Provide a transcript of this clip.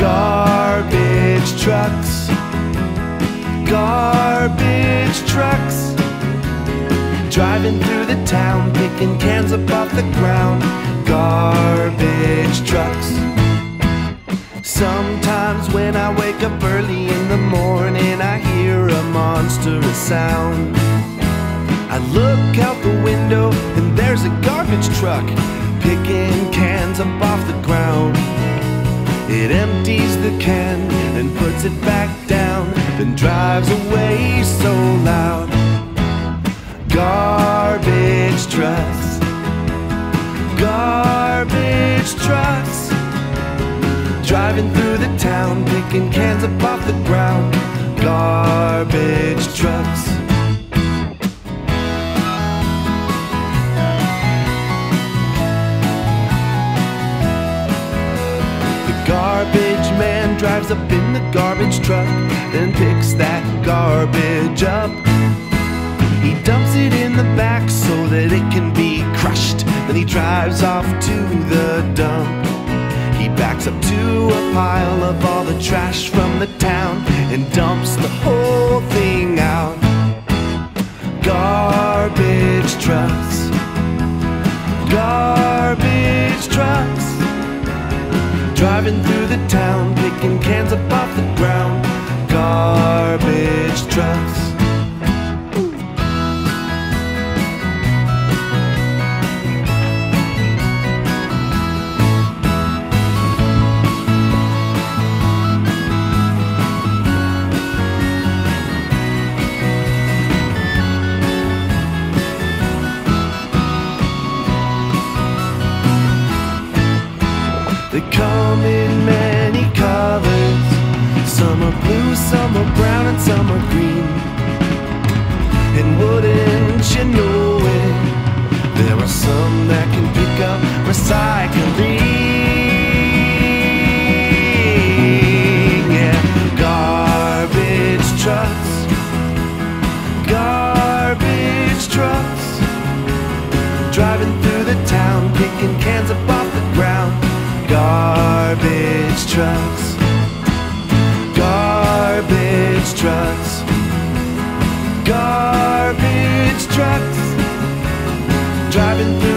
Garbage trucks. Garbage trucks. Driving through the town Picking cans up off the ground. Garbage trucks. Sometimes when I wake up early in the morning I hear a monstrous sound. I look out the window and there's a garbage truck Picking cans up off the ground. It empties the can and puts it back down, then drives away so loud. Garbage trucks, garbage trucks, driving through the town, picking cans up off the ground. Garbage trucks. Drives up in the garbage truck and picks that garbage up. He dumps it in the back so that it can be crushed. Then he drives off to the dump. He backs up to a pile of all the trash from the town and dumps the whole thing out. Garbage trucks. Garbage trucks. Driving through the town, picking cans up off the ground. Garbage trucks. They come in many colors. Some are blue, some are brown, and some are green. And wouldn't you know it? There are some that can pick up recycling. Yeah, garbage trucks. Garbage trucks. Driving through the town, picking cans trucks. Garbage trucks. Garbage trucks. Driving